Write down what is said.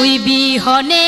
তুই বিহনে